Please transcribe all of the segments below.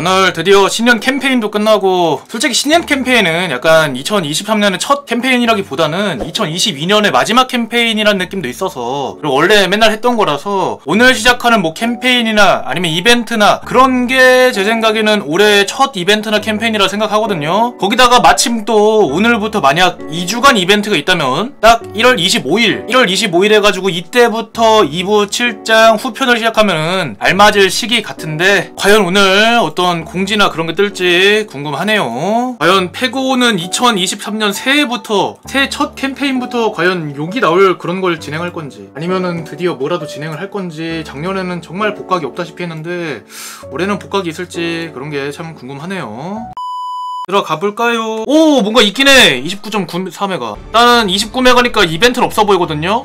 오늘 드디어 신년 캠페인도 끝나고 솔직히 신년 캠페인은 약간 2023년의 첫 캠페인이라기보다는 2022년의 마지막 캠페인이라는 느낌도 있어서 그리고 원래 맨날 했던 거라서 오늘 시작하는 뭐 캠페인이나 아니면 이벤트나 그런 게 제 생각에는 올해 첫 이벤트나 캠페인이라 생각하거든요. 거기다가 마침 또 오늘부터 만약 2주간 이벤트가 있다면 딱 1월 25일 1월 25일 해가지고 이때부터 2부 7장 후편을 시작하면은 알맞을 시기 같은데 과연 오늘 어떤 공지나 그런 게 뜰지 궁금하네요. 과연 페고는 2023년 새해부터 새해 첫 캠페인부터 과연 욕이 나올 그런 걸 진행할 건지 아니면은 드디어 뭐라도 진행을 할 건지 작년에는 정말 복각이 없다시피 했는데 올해는 복각이 있을지 그런 게 참 궁금하네요. 들어가 볼까요? 오 뭔가 있긴 해 29.93메가 일단은 29메가니까 이벤트는 없어 보이거든요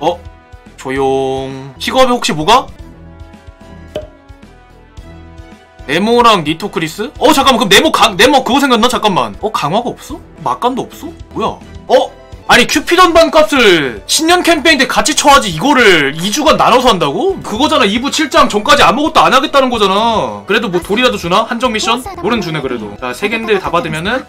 어? 조용 픽업이 혹시 뭐가? 네모랑 니토크리스? 어 잠깐만 그럼 네모 강 네모 그거 생각나? 잠깐만 어 강화가 없어? 막간도 없어? 뭐야 어? 아니 QP던 반값을 신년 캠페인 때 같이 쳐야지 이거를 2주간 나눠서 한다고? 그거잖아 2부 7장 전까지 아무것도 안 하겠다는 거잖아 그래도 뭐 돌이라도 주나? 한정 미션? 뭐 돌은 주네 그래도 자 3갠데 다 받으면은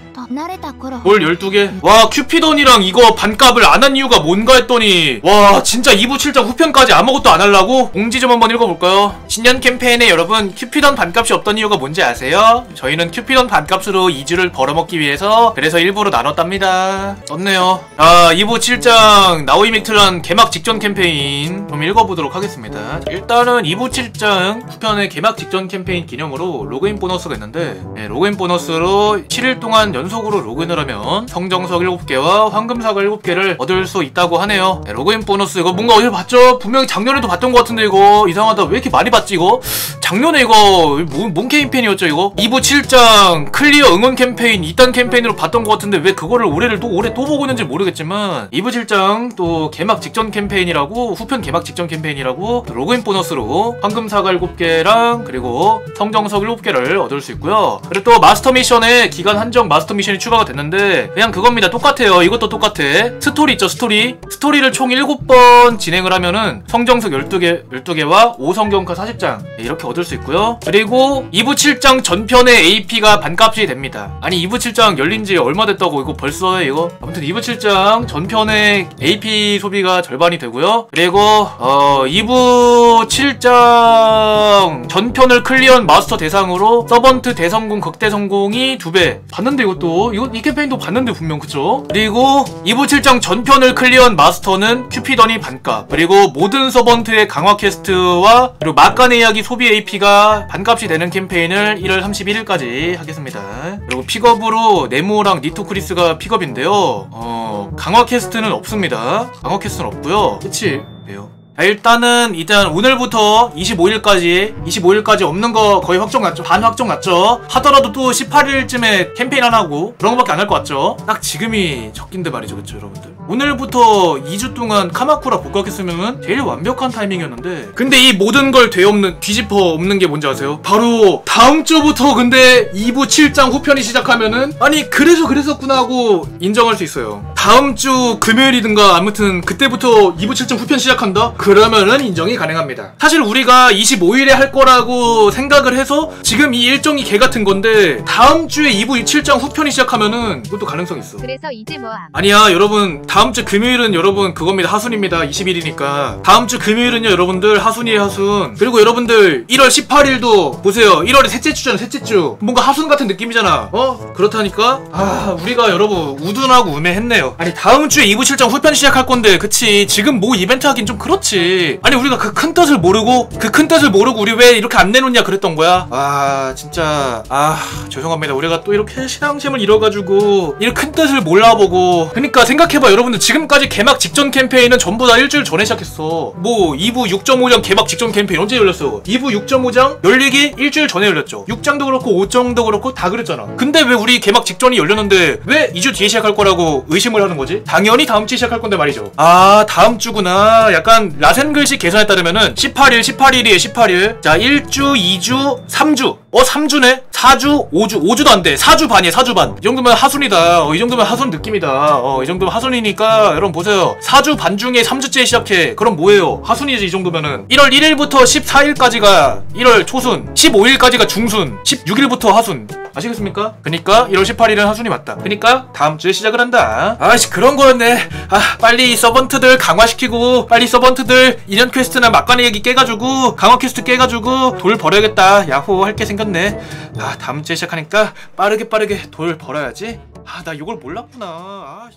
돌 12개 와 QP던이랑 이거 반값을 안 한 이유가 뭔가 했더니 와 진짜 2부 7장 후편까지 아무것도 안 하려고? 공지 좀 한번 읽어볼까요? 신년 캠페인에 여러분 QP던 반값이 없던 이유가 뭔지 아세요? 저희는 QP던 반값으로 2주를 벌어먹기 위해서 그래서 일부러 나눴답니다 썼네요 아 2부 7장 나우이 믹틀란 개막 직전 캠페인 좀 읽어보도록 하겠습니다 자, 일단은 2부 7장 후편의 개막 직전 캠페인 기념으로 로그인 보너스가 있는데 네, 로그인 보너스로 7일 동안 연속 으로 로그인을 하면 성정석 7개와 황금사과 7개를 얻을 수 있다고 하네요 네, 로그인 보너스 이거 뭔가 어디서 봤죠? 분명히 작년에도 봤던 것 같은데 이거 이상하다 왜 이렇게 많이 봤지 이거? 작년에 이거 뭐, 뭔 캠페인이었죠 이거? 2부 7장 클리어 응원 캠페인 2단 캠페인으로 봤던 것 같은데 왜 그거를 올해를 또 올해 또 보고 있는지 모르겠지만 2부 7장 또 개막 직전 캠페인이라고 후편 개막 직전 캠페인이라고 로그인 보너스로 황금 사과 7개랑 그리고 성정석 7개를 얻을 수 있고요. 그리고 또 마스터 미션에 기간 한정 마스터 미션이 추가가 됐는데 그냥 그겁니다. 똑같아요. 이것도 똑같아. 스토리 있죠 스토리? 스토리를 총 7번 진행을 하면은 성정석 12개 12개와 5성 경카 40장. 이렇게 얻을 수 있고요. 그리고 2부 7장 전편의 AP가 반값이 됩니다. 아니 2부 7장 열린 지 얼마 됐다고 이거 벌써 해 이거? 아무튼 2부 7장 전편의 AP 소비가 절반이 되고요. 그리고 어 2부 7장 전편을 클리어한 마스터 대상으로 servant 대성공 극대 성공이 2배 봤는데 이것도 이거 이 캠페인도 봤는데 분명 그쵸? 그리고 2부 7장 전편을 클리어한 마스터는 QP던이 반값. 그리고 모든 servant의 강화 퀘스트와 그리고 막간의 이야기 소비 AP 가 반값이 되는 캠페인을 1월 31일까지 하겠습니다. 그리고 픽업으로 네모랑 니토크리스가 픽업인데요. 어 강화 퀘스트는 없습니다. 강화 퀘스트는 없고요. 그치 자, 일단은 일단 오늘부터 25일까지 25일까지 없는 거 거의 확정 났죠. 반 확정 났죠. 하더라도 또 18일쯤에 캠페인 하나 하고 그런 거밖에 안 할 것 같죠. 딱 지금이 적긴데 말이죠. 그쵸 여러분들? 오늘부터 2주 동안 카마쿠라 복각했으면 제일 완벽한 타이밍이었는데. 근데 이 모든 걸 뒤엎는 뒤집어 엎는 게 뭔지 아세요? 바로 다음 주부터 근데 2부 7장 후편이 시작하면은 아니 그래서 그랬었구나 하고 인정할 수 있어요 다음 주 금요일이든가 아무튼 그때부터 2부 7장 후편 시작한다? 그러면은 인정이 가능합니다. 사실 우리가 25일에 할 거라고 생각을 해서 지금 이 일정이 개 같은 건데 다음 주에 2부 7장 후편이 시작하면은 그것도 가능성 있어. 그래서 이제 뭐함 아니야 여러분. 다음 주 금요일은 여러분 그겁니다. 하순입니다. 20일이니까. 다음 주 금요일은요 여러분들 하순이에요 하순. 그리고 여러분들 1월 18일도 보세요. 1월에 셋째 주잖아 셋째 주. 뭔가 하순 같은 느낌이잖아. 어? 그렇다니까? 아 우리가 여러분 우둔하고 우매했네요 아니 다음 주에 2부 7장 후편 시작할 건데 그치? 지금 뭐 이벤트 하긴 좀 그렇지. 아니 우리가 그 큰 뜻을 모르고 그 큰 뜻을 모르고 우리 왜 이렇게 안 내놓냐 그랬던 거야? 아 진짜 아 죄송합니다. 우리가 또 이렇게 신앙심을 잃어가지고 이큰 뜻을 몰라보고. 그러니까 생각해봐. 여러분들 지금까지 개막 직전 캠페인은 전부 다 일주일 전에 시작했어. 뭐 2부 6.5장 개막 직전 캠페인 언제 열렸어? 2부 6.5장 열리기 일주일 전에 열렸죠. 6장도 그렇고 5장도 그렇고 다 그랬잖아. 근데 왜 우리 개막 직전이 열렸는데 왜 2주 뒤에 시작할 거라고 의심을 하는 거지? 당연히 다음 주에 시작할 건데 말이죠. 아 다음 주구나. 약간 라센 글씨 계산에 따르면은 18일 18일이에요 18일. 자 1주 2주 3주 어 3주네? 4주? 5주? 5주도 안돼. 4주 반이야 4주 반이 정도면 하순이다. 어, 이 정도면 하순 느낌이다. 어, 이 정도면 하순이니까 여러분 보세요. 4주 반 중에 3주째 시작해. 그럼 뭐예요? 하순이지 이 정도면은. 1월 1일부터 14일까지가 1월 초순 15일까지가 중순 16일부터 하순. 아시겠습니까? 그니까 1월 18일은 하순이 맞다. 그니까 다음 주에 시작을 한다. 아씨 그런 거였네. 아 빨리 이 servant들 강화시키고 빨리 servant들 인연 퀘스트나 막간의 얘기 깨가지고 강화 퀘스트 깨가지고 돌 벌어야겠다. 야호 할게 생겼네. 아 다음 주에 시작하니까 빠르게 빠르게 돌 벌어야지. 아 나 이걸 몰랐구나. 아.